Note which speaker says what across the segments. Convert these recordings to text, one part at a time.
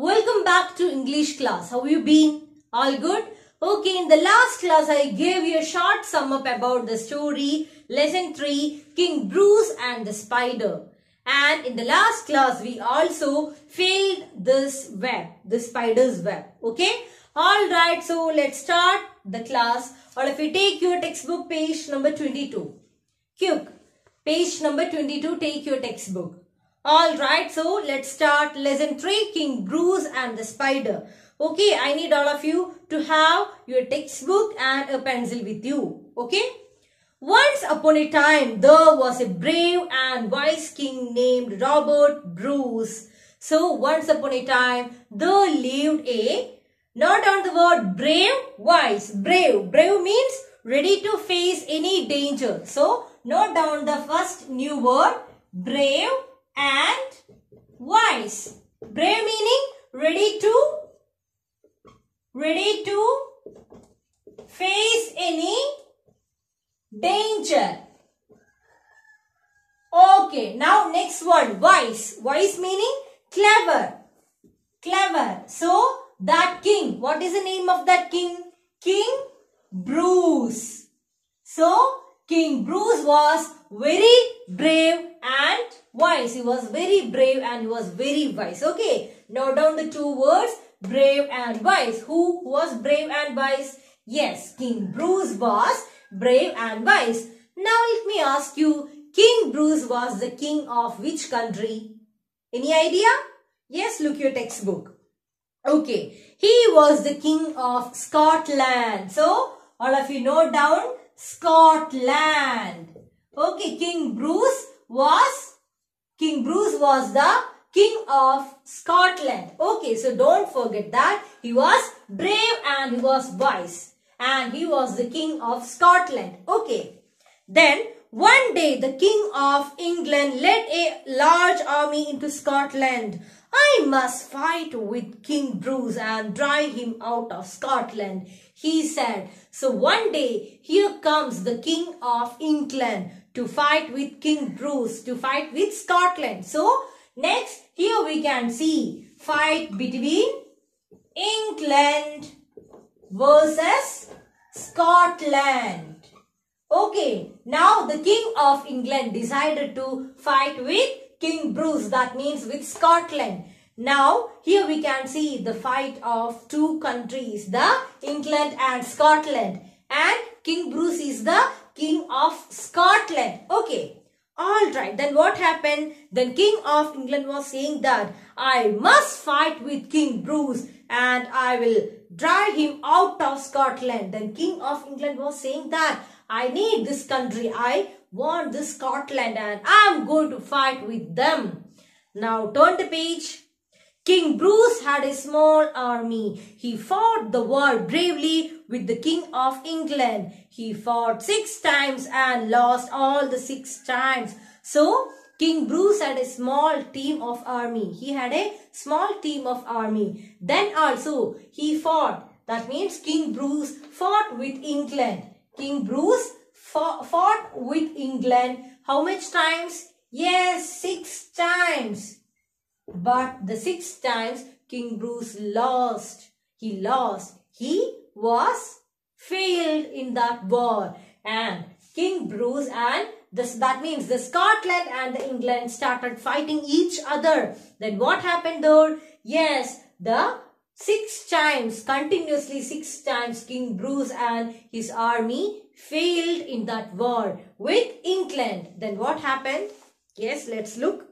Speaker 1: Welcome back to English class. How you been? All good? Okay, in the last class I gave you a short sum up about the story lesson 3 King Bruce and the Spider. And in the last class we also filled this web, the spider's web. Okay? Alright, so let's start the class. Or if you take your textbook page number 22. Quick. Page number 22, take your textbook. Alright, so let's start lesson 3 King Bruce and the Spider. Okay, I need all of you to have your textbook and a pencil with you. Okay? Once upon a time, there was a brave and wise king named Robert Bruce. So, once upon a time, there lived a, not on the word brave, wise, brave. Brave means ready to face any danger. So, note down the first new word, brave and wise. Brave meaning ready to, ready to face any danger. Okay, now next one, wise. Wise meaning clever. Clever. So, that king, what is the name of that king? King Bruce. So, King Bruce was very brave and wise. He was very brave and he was very wise. Okay, note down the two words, brave and wise. Who was brave and wise? Yes, King Bruce was brave and wise. Now let me ask you, King Bruce was the king of which country? Any idea? Yes, look your textbook. Okay, he was the king of Scotland. So, all of you note down Scotland. Okay, King Bruce was, King Bruce was the king of Scotland. Okay, so don't forget that he was brave and he was wise and he was the king of Scotland. Okay. Then one day the king of England led a large army into Scotland. I must fight with King Bruce and drive him out of Scotland, he said. So one day here comes the king of England to fight with King Bruce, to fight with Scotland. So next here we can see fight between England versus Scotland. Okay, now the King of England decided to fight with King Bruce, that means with Scotland. Now, here we can see the fight of two countries, the England and Scotland. And King Bruce is the King of Scotland. Okay, alright, then what happened? Then King of England was saying that I must fight with King Bruce and I will drive him out of Scotland. Then King of England was saying that I need this country. I want this Scotland and I'm going to fight with them. Now turn the page. King Bruce had a small army. He fought the war bravely with the King of England. He fought six times and lost all the six times. So, King Bruce had a small team of army. He had a small team of army. Then also he fought. That means King Bruce fought with England. King Bruce fought with England. How much times? Yes, six times. But the six times King Bruce lost. He lost. He was failed in that war. And King Bruce and this, that means the Scotland and the England started fighting each other. Then what happened there? Yes, the six times, continuously six times King Bruce and his army failed in that war with England. Then what happened? Yes, let's look.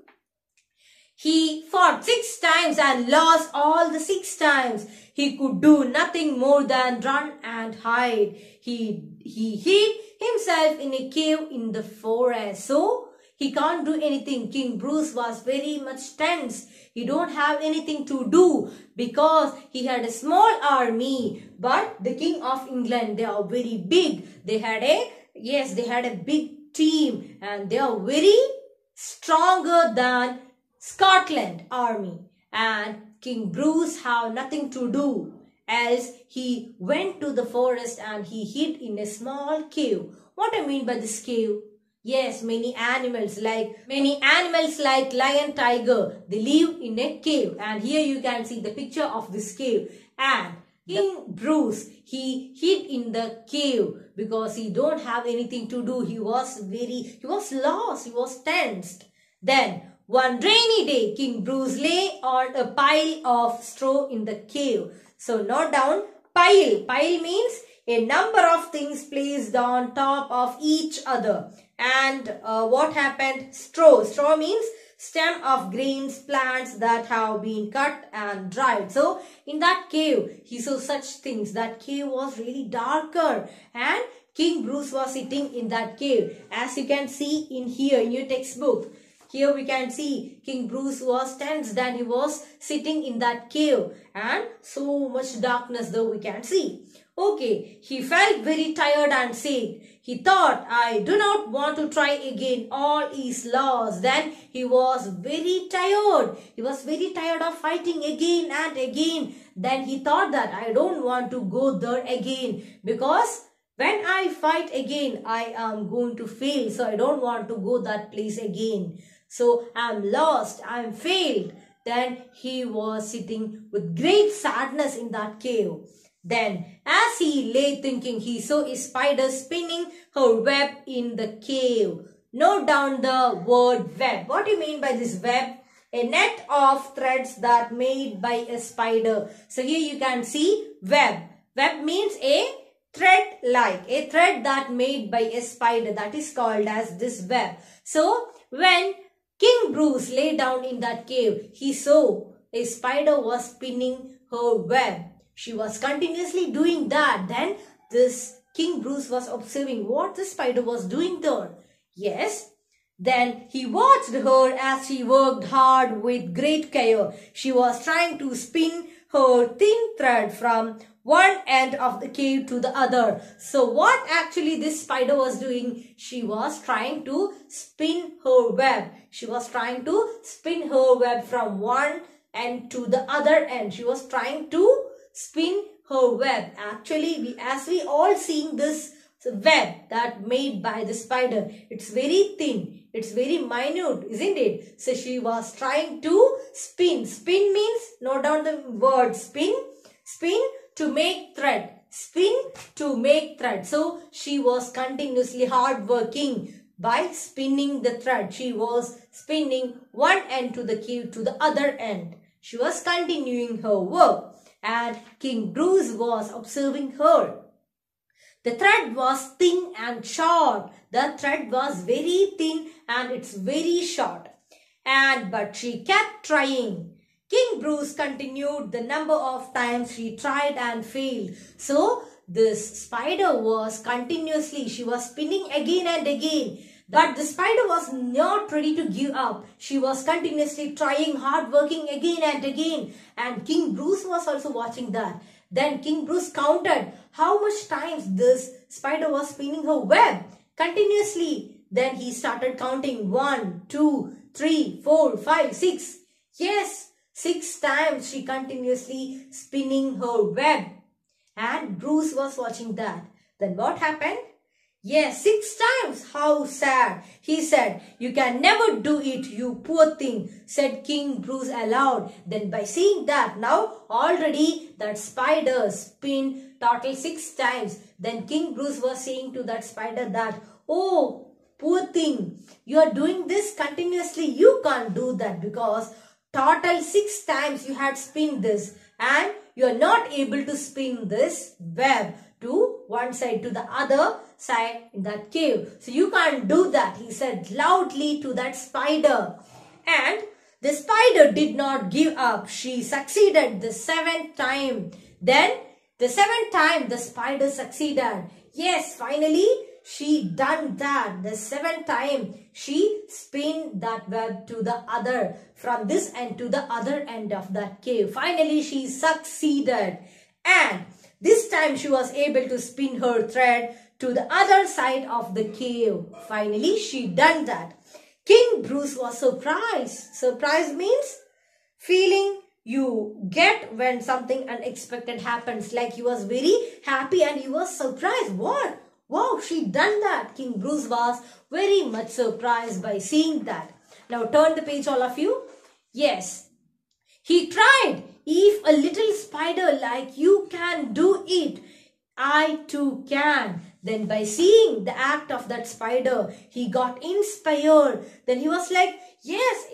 Speaker 1: He fought six times and lost all the six times. He could do nothing more than run and hide. He, he hid himself in a cave in the forest. So, he can't do anything. King Bruce was very much tense. He don't have anything to do because he had a small army. But the King of England, they are very big. They had a, yes, they had a big team and they are very stronger than Scotland army and King Bruce have nothing to do else he went to the forest and he hid in a small cave. What I mean by this cave? Yes, many animals like many animals like lion, tiger, they live in a cave. And here you can see the picture of this cave. And King Bruce, he hid in the cave because he don't have anything to do. He was very, he was lost, he was tensed. Then one rainy day, King Bruce lay on a pile of straw in the cave. So note down pile. Pile means a number of things placed on top of each other. And uh, what happened? Straw. Straw means stem of grains, plants that have been cut and dried. So in that cave, he saw such things. That cave was really darker and King Bruce was sitting in that cave. As you can see in here in your textbook. Here we can see King Bruce was tense then he was sitting in that cave and so much darkness though we can see. Okay, he felt very tired and sick. He thought, I do not want to try again. All is lost. Then he was very tired. He was very tired of fighting again and again. Then he thought that I don't want to go there again because when I fight again, I am going to fail. So I don't want to go that place again. So I'm lost. I'm failed. Then he was sitting with great sadness in that cave. Then, as he lay thinking, he saw a spider spinning her web in the cave. Note down the word web. What do you mean by this web? A net of threads that made by a spider. So here you can see web. Web means a thread like, a thread that made by a spider. That is called as this web. So, when King Bruce lay down in that cave, he saw a spider was spinning her web. She was continuously doing that. Then this King Bruce was observing what the spider was doing there. Yes. Then he watched her as she worked hard with great care. She was trying to spin her thin thread from one end of the cave to the other. So what actually this spider was doing? She was trying to spin her web. She was trying to spin her web from one end to the other end. She was trying to spin her web. Actually, we, as we all seeing this web that made by the spider, it's very thin. It's very minute, isn't it? So she was trying to spin. Spin means, note down the word spin. Spin to make thread. Spin to make thread. So she was continuously hard working by spinning the thread. She was spinning one end to the cube to the other end. She was continuing her work and King Bruce was observing her. The thread was thin and short. The thread was very thin and it's very short. And but she kept trying. King Bruce continued the number of times she tried and failed. So this spider was continuously, she was spinning again and again. But the spider was not ready to give up. She was continuously trying, hard working again and again. And King Bruce was also watching that. Then King Bruce counted how much times this spider was spinning her web continuously. Then he started counting one, two, three, four, five, six. Yes, six times she continuously spinning her web. And Bruce was watching that. Then what happened? Yes, six times. How sad. He said, you can never do it, you poor thing, said King Bruce aloud. Then by seeing that, now already that spider spin total six times. Then King Bruce was saying to that spider that, oh, poor thing, you are doing this continuously. You can't do that because total six times you had spin this and you are not able to spin this web to one side to the other side in that cave. So you can't do that, he said loudly to that spider. And the spider did not give up. She succeeded the seventh time. Then the seventh time the spider succeeded. Yes, finally she done that. The seventh time she spin that web to the other from this end to the other end of that cave. Finally she succeeded. And this time she was able to spin her thread to the other side of the cave. Finally, she done that. King Bruce was surprised. Surprise means feeling you get when something unexpected happens. Like he was very happy and he was surprised. What? Wow, she done that. King Bruce was very much surprised by seeing that. Now turn the page all of you. Yes. He tried. If a little spider like you can do it, I too can. Then by seeing the act of that spider, he got inspired. Then he was like, yes,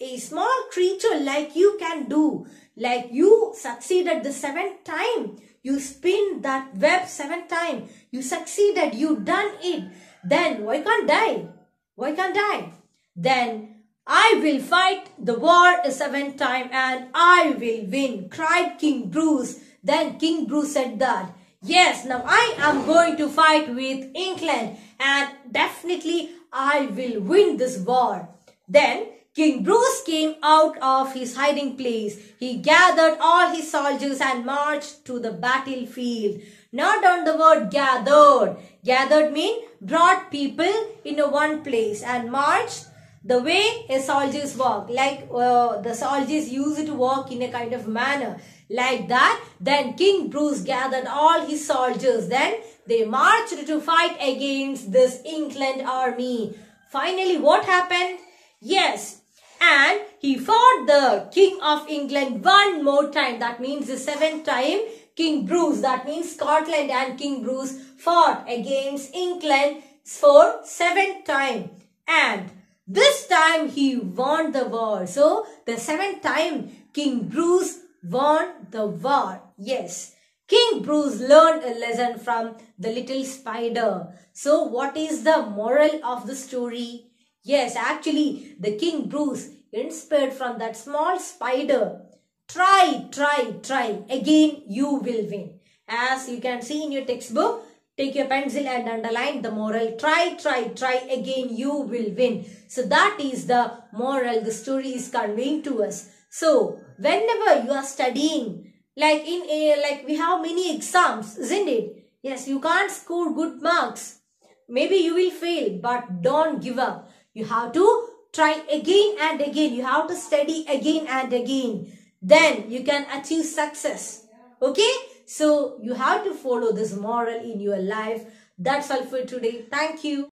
Speaker 1: a, a small creature like you can do. Like you succeeded the seventh time. You spin that web seven time. You succeeded. You done it. Then why can't die? Why can't die? Then I will fight the war a seventh time and I will win, cried King Bruce. Then King Bruce said that, yes, now I am going to fight with England and definitely I will win this war. Then King Bruce came out of his hiding place. He gathered all his soldiers and marched to the battlefield. Not on the word gathered. Gathered mean brought people in a one place and marched the way a soldiers walk like uh, the soldiers used to walk in a kind of manner like that then king bruce gathered all his soldiers. Then they marched to fight against this england army. Finally what happened? Yes and he fought the king of england one more time. That means the seventh time king bruce that means scotland and king bruce fought against england for seventh time. And this time he won the war. So the seventh time King Bruce won the war. Yes. King Bruce learned a lesson from the little spider. So what is the moral of the story? Yes, actually the King Bruce inspired from that small spider. Try, try, try. Again you will win. As you can see in your textbook, Take your pencil and underline the moral. Try, try, try again. You will win. So that is the moral the story is conveying to us. So whenever you are studying, like in a, like we have many exams, isn't it? Yes, you can't score good marks. Maybe you will fail, but don't give up. You have to try again and again. You have to study again and again. Then you can achieve success. Okay? So you have to follow this moral in your life. That's all for today. Thank you.